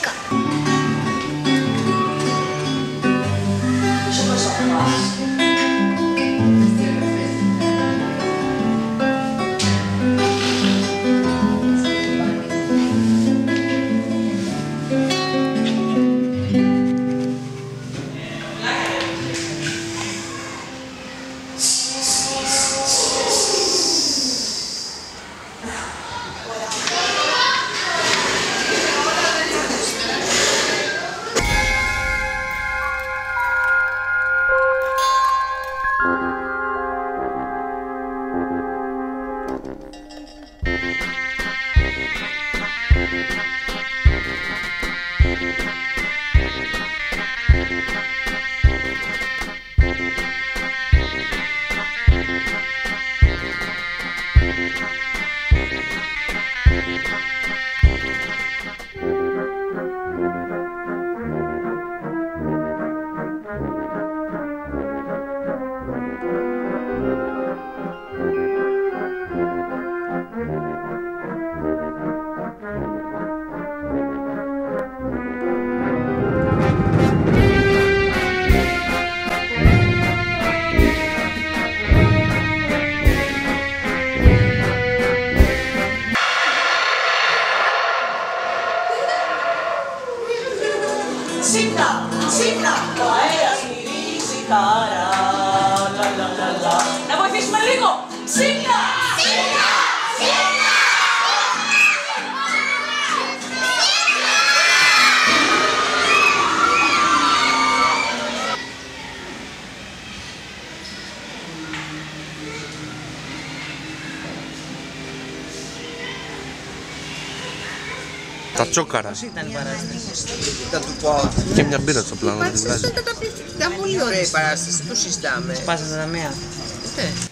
か。Ξύπνα, ξύπνα, ο αέρας μυρίζει χαρά. Λα, λα, λα, λα. Να βοηθήσουμε λίγο. Ξύπνα! Ξύπνα! Ξύπνα! Τα τσόκαρα ήταν η παράσταση. Θα του πω. και μια μπύρα στο πλάνο. Ήταν πολύ ωραία η παράσταση, το συζητάμε. Σπάσανε τα μία. Ναι.